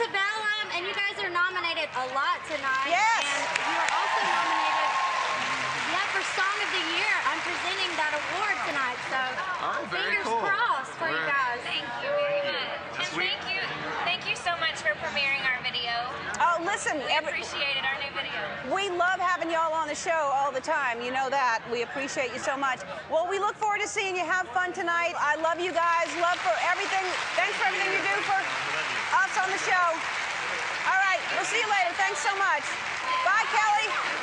Um, a lot tonight. Yes. And you are also nominated, yeah, for Song of the Year. I'm presenting that award tonight, so Oh, fingers cool. crossed for you guys. Thank you very much. And Sweet. thank you, thank you so much for premiering our video. Oh, listen, We every, appreciated our new video. we love having y'all on the show all the time. You know that. We appreciate you so much. Well, we look forward to seeing you have fun tonight. I love you guys. Love for everything. Thanks for everything you do for us on the show. All right, we'll see you later. Thanks so much. Bye, Kellie.